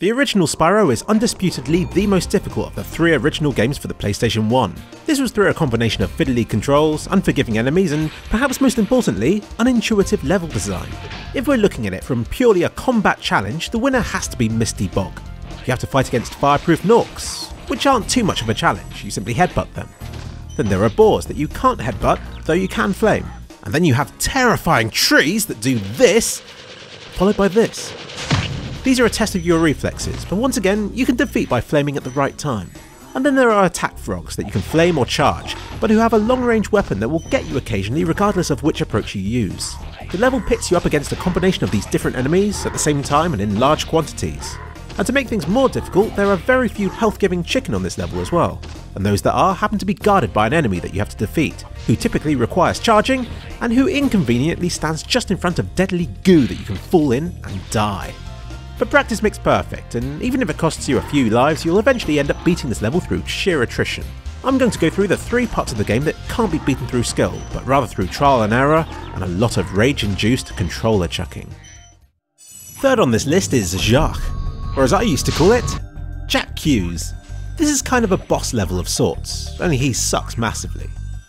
The original Spyro is undisputedly the most difficult of the three original games for the PlayStation 1. This was through a combination of fiddly controls, unforgiving enemies, and perhaps most importantly, unintuitive level design. If we're looking at it from purely a combat challenge, the winner has to be Misty Bog. You have to fight against fireproof Gnorcs, which aren't too much of a challenge, you simply headbutt them. Then there are boars that you can't headbutt, though you can flame. And then you have terrifying trees that do this, followed by this. These are a test of your reflexes, but once again, you can defeat by flaming at the right time. And then there are attack frogs that you can flame or charge, but who have a long range weapon that will get you occasionally regardless of which approach you use. The level pits you up against a combination of these different enemies at the same time and in large quantities. And to make things more difficult, there are very few health giving chicken on this level as well, and those that are happen to be guarded by an enemy that you have to defeat, who typically requires charging, and who inconveniently stands just in front of deadly goo that you can fall in and die. But practice makes perfect, and even if it costs you a few lives, you'll eventually end up beating this level through sheer attrition. I'm going to go through the three parts of the game that can't be beaten through skill, but rather through trial and error and a lot of rage-induced controller chucking. Third on this list is Jacques, or as I used to call it, Jack Hughes. This is kind of a boss level of sorts, only he sucks massively.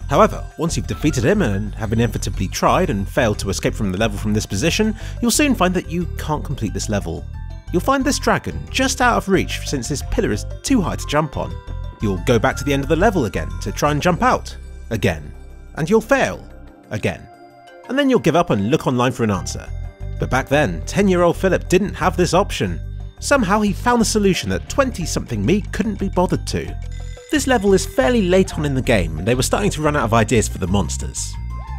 However, once you've defeated him and have inevitably tried and failed to escape from the level from this position, you'll soon find that you can't complete this level. You'll find this dragon just out of reach since this pillar is too high to jump on. You'll go back to the end of the level again to try and jump out. Again. And you'll fail. Again. And then you'll give up and look online for an answer. But back then, 10 year old Philip didn't have this option. Somehow he found the solution that 20 something me couldn't be bothered to. This level is fairly late on in the game and they were starting to run out of ideas for the monsters.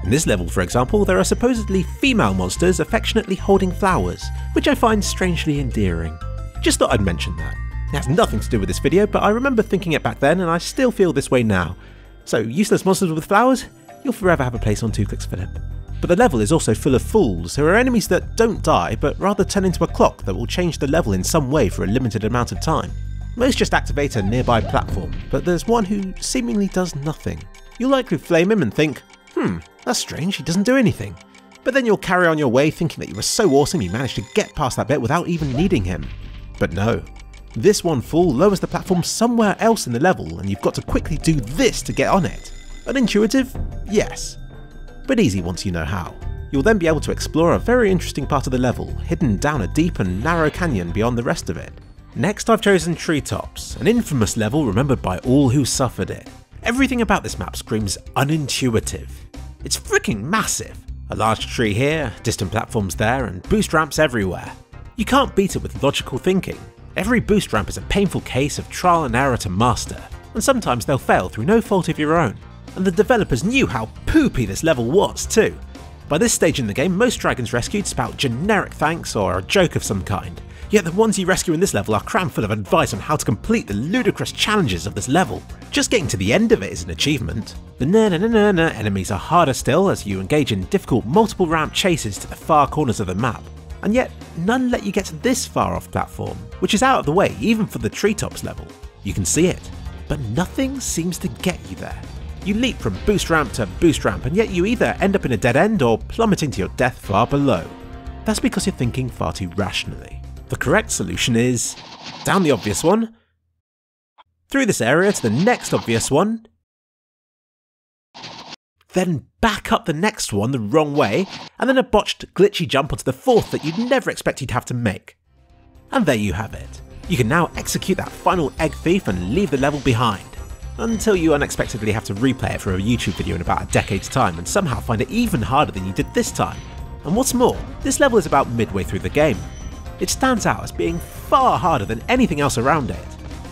In this level, for example, there are supposedly female monsters affectionately holding flowers, which I find strangely endearing. Just thought I'd mention that. It has nothing to do with this video, but I remember thinking it back then and I still feel this way now. So, useless monsters with flowers? You'll forever have a place on 2kliksphilip. But the level is also full of fools, who are enemies that don't die, but rather turn into a clock that will change the level in some way for a limited amount of time. Most just activate a nearby platform, but there's one who seemingly does nothing. You'll likely flame him and think, hmm, that's strange, he doesn't do anything. But then you'll carry on your way thinking that you were so awesome you managed to get past that bit without even needing him. But no. This one fool lowers the platform somewhere else in the level and you've got to quickly do this to get on it. Unintuitive? Yes. But easy once you know how. You'll then be able to explore a very interesting part of the level, hidden down a deep and narrow canyon beyond the rest of it. Next I've chosen Treetops, an infamous level remembered by all who suffered it. Everything about this map screams unintuitive. It's freaking massive. A large tree here, distant platforms there, and boost ramps everywhere. You can't beat it with logical thinking. Every boost ramp is a painful case of trial and error to master, and sometimes they'll fail through no fault of your own. And the developers knew how poopy this level was too. By this stage in the game, most dragons rescued spout generic thanks or a joke of some kind, Yet the ones you rescue in this level are crammed full of advice on how to complete the ludicrous challenges of this level. Just getting to the end of it is an achievement. The na na na na enemies are harder still as you engage in difficult multiple ramp chases to the far corners of the map. And yet, none let you get to this far off platform, which is out of the way even for the treetops level. You can see it, but nothing seems to get you there. You leap from boost ramp to boost ramp, and yet you either end up in a dead end or plummet into your death far below. That's because you're thinking far too rationally. The correct solution is down the obvious one, through this area to the next obvious one, then back up the next one the wrong way, and then a botched glitchy jump onto the fourth that you'd never expect you'd have to make. And there you have it. You can now execute that final egg thief and leave the level behind. Until you unexpectedly have to replay it for a YouTube video in about a decade's time and somehow find it even harder than you did this time. And what's more, this level is about midway through the game, it stands out as being far harder than anything else around it.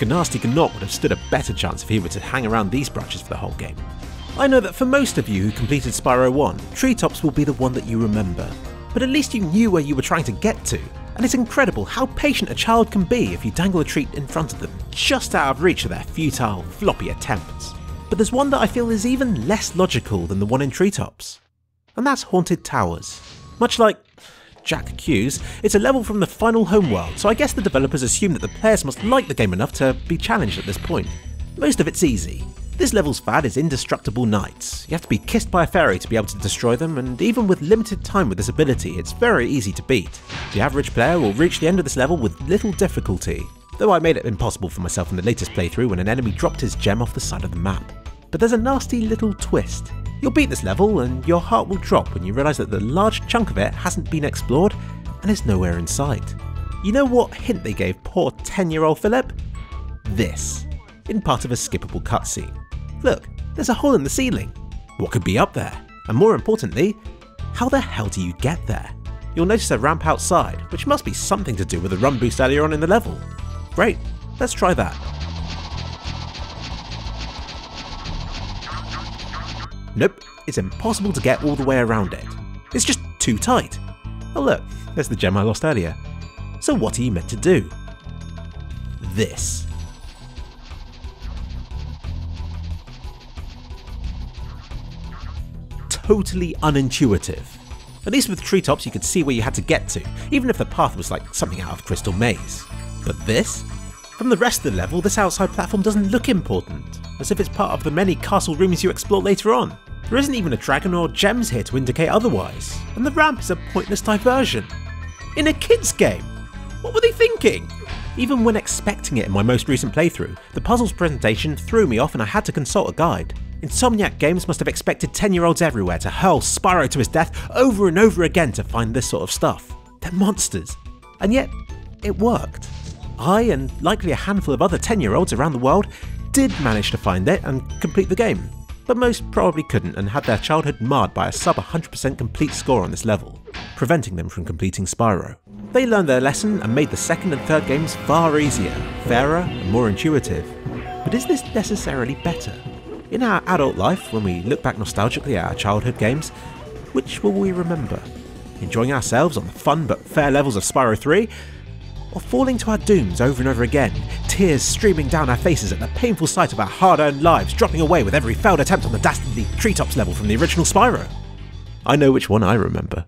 Gnasty Gnorc would have stood a better chance if he were to hang around these branches for the whole game. I know that for most of you who completed Spyro 1, Treetops will be the one that you remember, but at least you knew where you were trying to get to, and it's incredible how patient a child can be if you dangle a treat in front of them, just out of reach of their futile, floppy attempts. But there's one that I feel is even less logical than the one in Treetops, and that's Haunted Towers. Much like Jack Hughes, it's a level from the final homeworld, so I guess the developers assume that the players must like the game enough to be challenged at this point. Most of it's easy. This level's fad is indestructible knights. You have to be kissed by a fairy to be able to destroy them, and even with limited time with this ability, it's very easy to beat. The average player will reach the end of this level with little difficulty, though I made it impossible for myself in the latest playthrough when an enemy dropped his gem off the side of the map. But there's a nasty little twist. You'll beat this level, and your heart will drop when you realise that the large chunk of it hasn't been explored and is nowhere in sight. You know what hint they gave poor 10 year old Philip? This, in part of a skippable cutscene. Look, there's a hole in the ceiling. What could be up there? And more importantly, how the hell do you get there? You'll notice a ramp outside, which must be something to do with the run boost earlier on in the level. Great, let's try that. Nope, it's impossible to get all the way around it. It's just too tight. Oh look, there's the gem I lost earlier. So what are you meant to do? This. Totally unintuitive. At least with treetops you could see where you had to get to, even if the path was like something out of Crystal Maze. But this? From the rest of the level, this outside platform doesn't look important, as if it's part of the many castle rooms you explore later on. There isn't even a dragon or gems here to indicate otherwise, and the ramp is a pointless diversion. In a kid's game! What were they thinking? Even when expecting it in my most recent playthrough, the puzzle's presentation threw me off and I had to consult a guide. Insomniac Games must have expected 10 year olds everywhere to hurl Spyro to his death over and over again to find this sort of stuff. They're monsters. And yet, it worked. I, and likely a handful of other 10 year olds around the world, did manage to find it and complete the game, but most probably couldn't and had their childhood marred by a sub 100% complete score on this level, preventing them from completing Spyro. They learned their lesson and made the second and third games far easier, fairer, and more intuitive. But is this necessarily better? In our adult life, when we look back nostalgically at our childhood games, which will we remember? Enjoying ourselves on the fun but fair levels of Spyro 3? Or falling to our dooms over and over again, tears streaming down our faces at the painful sight of our hard earned lives dropping away with every failed attempt on the dastardly treetops level from the original Spyro? I know which one I remember.